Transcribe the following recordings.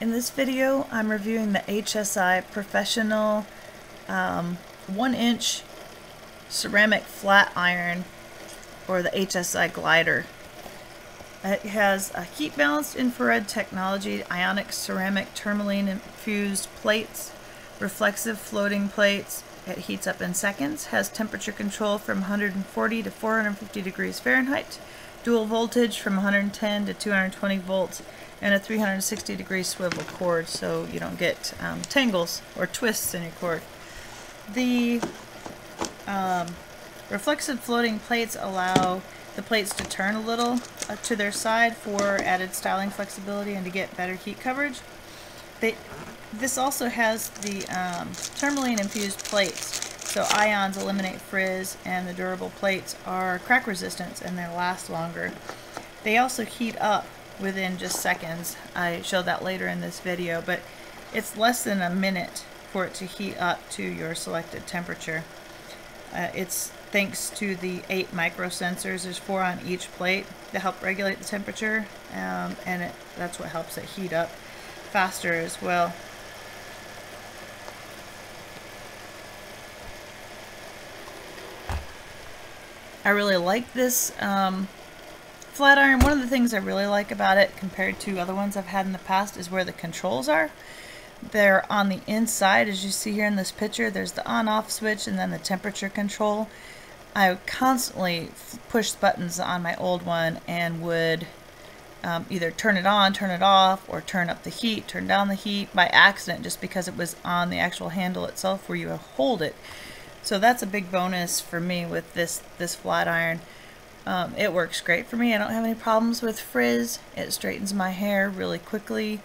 In this video, I'm reviewing the HSI Professional um, 1 inch ceramic flat iron or the HSI glider. It has a heat balanced infrared technology, ionic ceramic tourmaline infused plates, reflexive floating plates. It heats up in seconds, has temperature control from 140 to 450 degrees Fahrenheit, dual voltage from 110 to 220 volts, and a 360 degree swivel cord so you don't get um, tangles or twists in your cord. The um, reflexive floating plates allow the plates to turn a little uh, to their side for added styling flexibility and to get better heat coverage. They, this also has the um, tourmaline infused plates so ions eliminate frizz and the durable plates are crack resistant and they last longer. They also heat up within just seconds. I show that later in this video, but it's less than a minute for it to heat up to your selected temperature. Uh, it's thanks to the eight micro sensors, there's four on each plate to help regulate the temperature, um, and it, that's what helps it heat up faster as well. I really like this um, flat iron, one of the things I really like about it compared to other ones I've had in the past is where the controls are. They're on the inside, as you see here in this picture. There's the on-off switch and then the temperature control. I constantly push buttons on my old one and would um, either turn it on, turn it off, or turn up the heat, turn down the heat by accident just because it was on the actual handle itself where you hold it. So that's a big bonus for me with this, this flat iron. Um, it works great for me. I don't have any problems with frizz. It straightens my hair really quickly.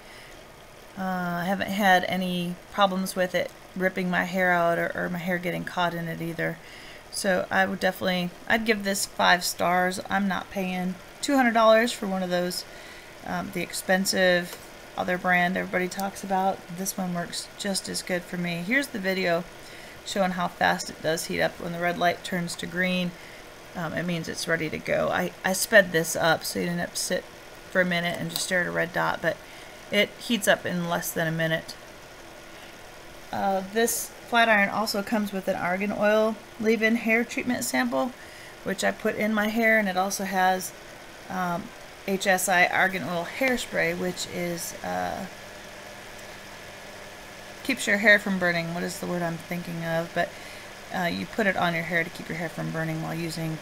Uh, I haven't had any problems with it ripping my hair out or, or, my hair getting caught in it either. So I would definitely, I'd give this five stars. I'm not paying $200 for one of those, um, the expensive other brand everybody talks about. This one works just as good for me. Here's the video showing how fast it does heat up when the red light turns to green um, it means it's ready to go. I, I sped this up so you didn't have to sit for a minute and just stare at a red dot, but it heats up in less than a minute. Uh, this flat iron also comes with an argan oil leave-in hair treatment sample, which I put in my hair, and it also has um, HSI argan oil hairspray, which is uh, keeps your hair from burning. What is the word I'm thinking of? But uh, you put it on your hair to keep your hair from burning while using